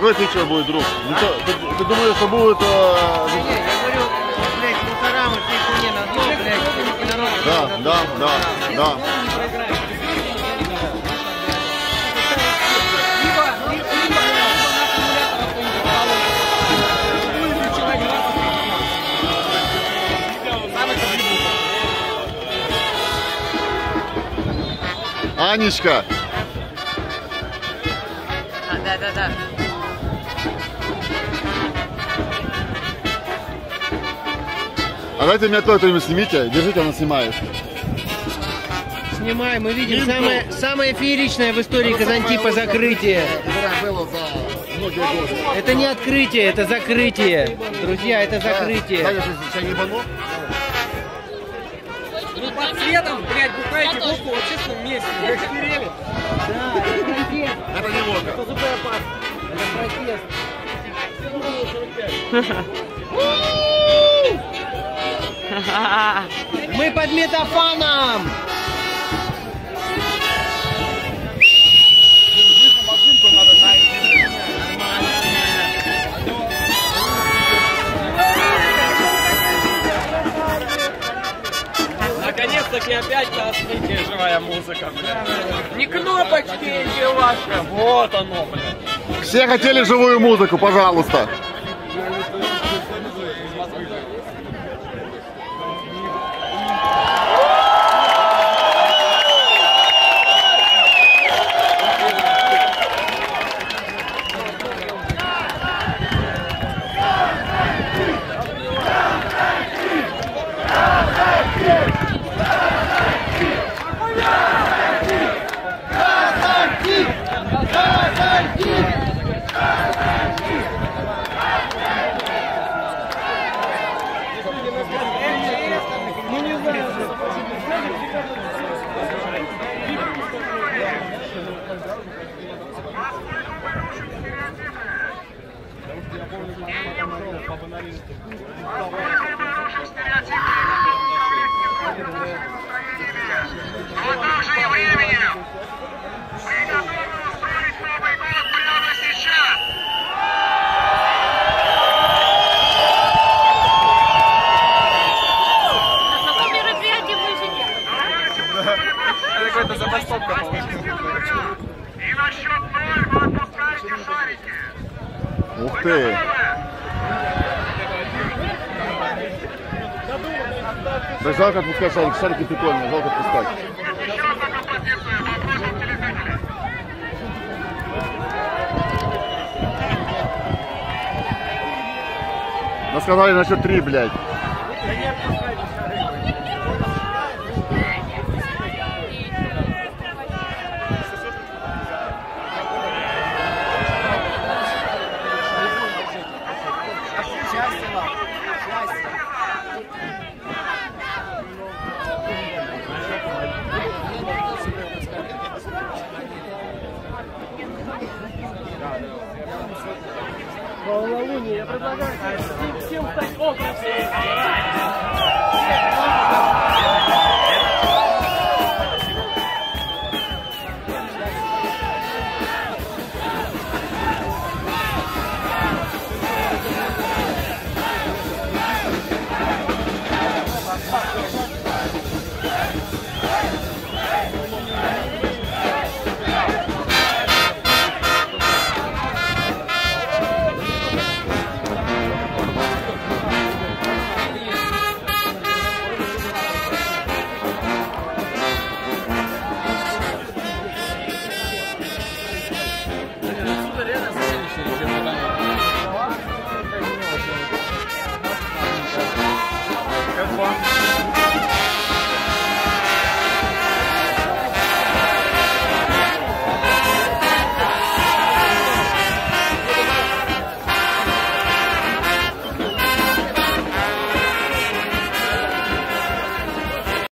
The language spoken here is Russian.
Какой фичер будет, друг? Ну, что, ты, ты думаешь, что будет... э, деваться Самый Анечка, А, да, да, да. а дайте мне то, кто-нибудь снимите. Держите, она снимает. Снимай, мы видим самое, самое фееричное в истории Казантипа закрытие. Это не открытие, это закрытие. Друзья, это закрытие. Вы под светом, блядь, бухаете водку в общественном месте. Вы охерели? Да, это протест. Это не водка. Это супер опасно. Это протест. Мы под метафаном! Наконец-таки опять-то открытие живая музыка, блядь. Не кнопочки эти ваши, вот оно, блядь. Все хотели живую музыку, пожалуйста. Но также и временем. Мы готовы устроить Новый год прямо сейчас. Какая-то забастовка получилась. И на счет ноль вы отпускаете шарики. Ух ты. Да жалко отпускать шарики, шарики прикольные, жалко отпускать. Нас сказали на счет три, блядь. движение. Я предлагаю всем, всем стать около.